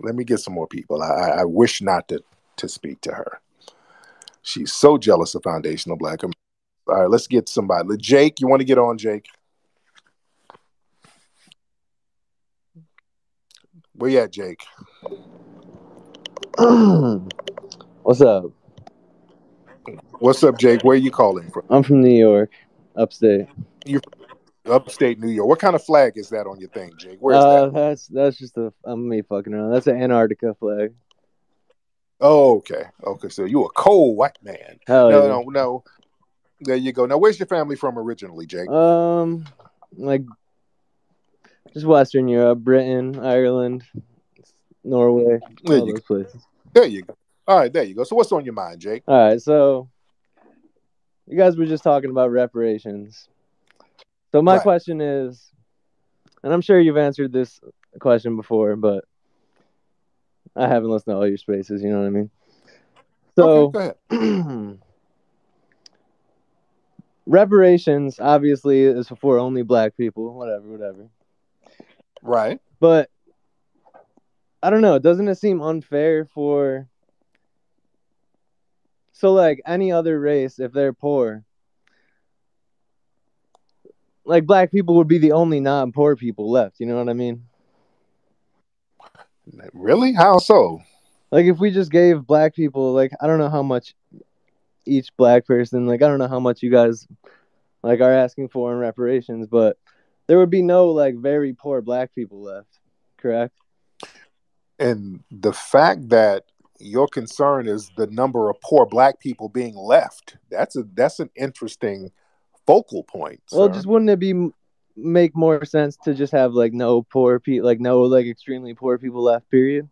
Let me get some more people. I, I, wish not to to speak to her. She's so jealous of foundational black. All right, let's get somebody. Jake, you want to get on, Jake? Where you at, Jake? What's up? What's up, Jake? Where are you calling from? I'm from New York, upstate. Upstate New York. What kind of flag is that on your thing, Jake? Where's uh, that? That's that's just a I'm me fucking around. That's an Antarctica flag. Oh, okay. Okay, so you a cold white man. Hell no, yeah. no, no. There you go. Now, where's your family from originally, Jake? Um, like just Western Europe, Britain, Ireland, Norway, There all you those places. There you go. All right, there you go. So, what's on your mind, Jake? All right, so you guys were just talking about reparations. So my Right. question is, and I'm sure you've answered this question before, but I haven't listened to all your spaces. You know what I mean? So okay, reparations obviously is for only black people. Whatever, whatever. Right. But I don't know. Doesn't it seem unfair for so like any other race if they're poor? Like black people would be the only non-poor people left. You know what I mean? Really? How so? Like if we just gave black people like I don't know how much each black person like I don't know how much you guys like are asking for in reparations, but there would be no like very poor black people left. Correct? And the fact that your concern is the number of poor black people being left. That's a that's an interesting focal point. Well, just wouldn't it be make more sense to just have like no poor people, like no like extremely poor people left, period,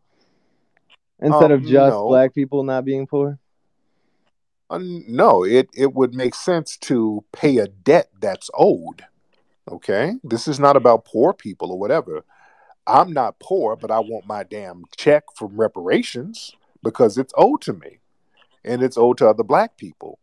instead of Um, just no. black people not being poor? Uh, no, it it would make sense to pay a debt that's owed. Okay, this is not about poor people or whatever. I'm not poor, but I want my damn check from reparations because it's owed to me, and it's owed to other black people,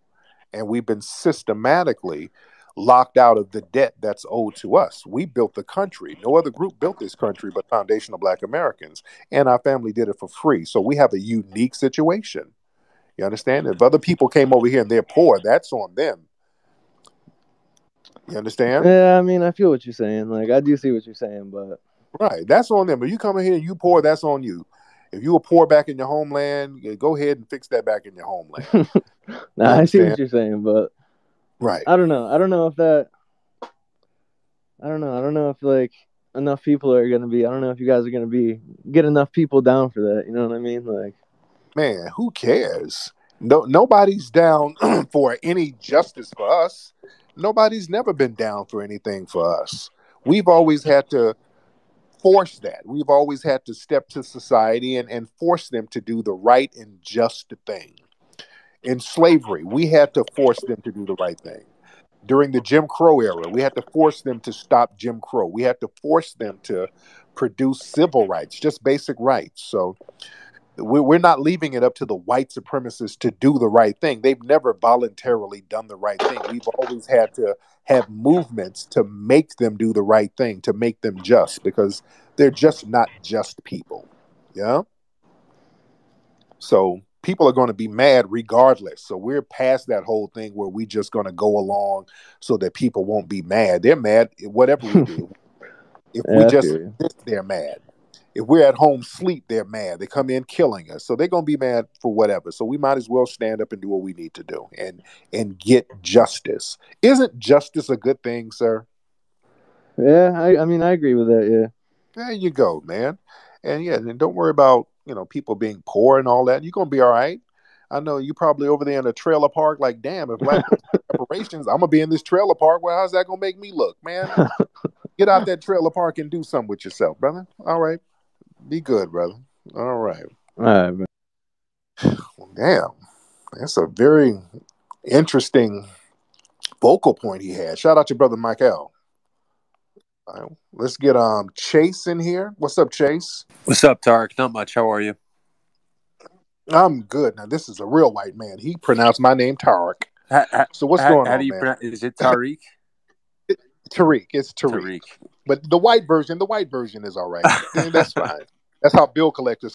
and we've been systematically locked out of the debt that's owed to us. We built the country. No other group built this country but foundational black Americans, and our family did it for free. So we have a unique situation. You understand? If other people came over here and they're poor, that's on them. You understand? Yeah, I mean, I feel what you're saying. Like, I do see what you're saying, but Right. That's on them. If you come in here and you poor, that's on you. If you were poor back in your homeland, go ahead and fix that back in your homeland. nah, I see what you're saying. But right. I don't know. I don't know if that. I don't know. I don't know if like enough people are gonna be. I don't know if you guys are gonna be get enough people down for that. You know what I mean? Like, Man, who cares? No nobody's down for any justice for us. Nobody's never been down for anything for us. We've always had to force that. We've always had to step to society and, and force them to do the right and just thing. In slavery, we had to force them to do the right thing. During the Jim Crow era, we had to force them to stop Jim Crow. We had to force them to produce civil rights, just basic rights. So we're not leaving it up to the white supremacists to do the right thing. They've never voluntarily done the right thing. We've always had to have movements to make them do the right thing, to make them just, because they're just not just people. Yeah. So people are going to be mad regardless. So we're past that whole thing where we're just going to go along so that people won't be mad. They're mad whatever we do. If yeah, we just feel you. exist, they're mad. If we're at home sleep, they're mad. They come in killing us. So they're gonna be mad for whatever. So we might as well stand up and do what we need to do and and get justice. Isn't justice a good thing, sir? Yeah, I, I mean, I agree with that. Yeah. There you go, man. And yeah, and don't worry about, you know, people being poor and all that. You're gonna be all right. I know you probably over there in a trailer park, like, damn, if black reparations, I'm gonna be in this trailer park. Well, how's that gonna make me look, man? Get out that trailer park and do something with yourself, brother. All right. Be good, brother. All right. All right, man. Well, damn. That's a very interesting vocal point he had. Shout out to brother Michael. All right, let's get um Chase in here. What's up, Chase? What's up, Tarek? Not much. How are you? I'm good. Now this is a real white man. He pronounced my name Tarek. How, how, So what's how- going how on, do you man? pronounce? Is it Tariq? Tariq. It's Tariq. Tariq. But the white version, the white version is all right. That's fine. That's how bill collectors